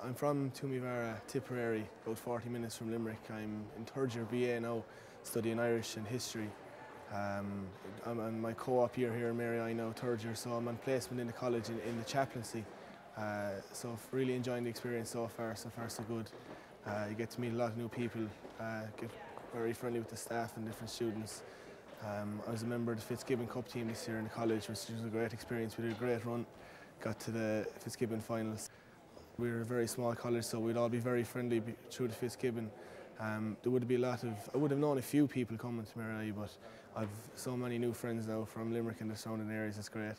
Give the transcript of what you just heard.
I'm from Toomevara, Tipperary, about 40 minutes from Limerick. I'm in third year BA now, studying Irish and history. Um, I'm on my co-op year here in Mary I now, third year, so I'm on placement in the college in, in the chaplaincy. Uh, so really enjoying the experience so far, so far so good. Uh, you get to meet a lot of new people, uh, get very friendly with the staff and different students. Um, I was a member of the Fitzgibbon Cup team this year in the college, which was a great experience. We did a great run, got to the Fitzgibbon finals. We were a very small college, so we'd all be very friendly through the Fitzgibbon. Um, there would be a lot of, I would have known a few people coming to Mary but I've so many new friends now from Limerick and the surrounding areas, it's great.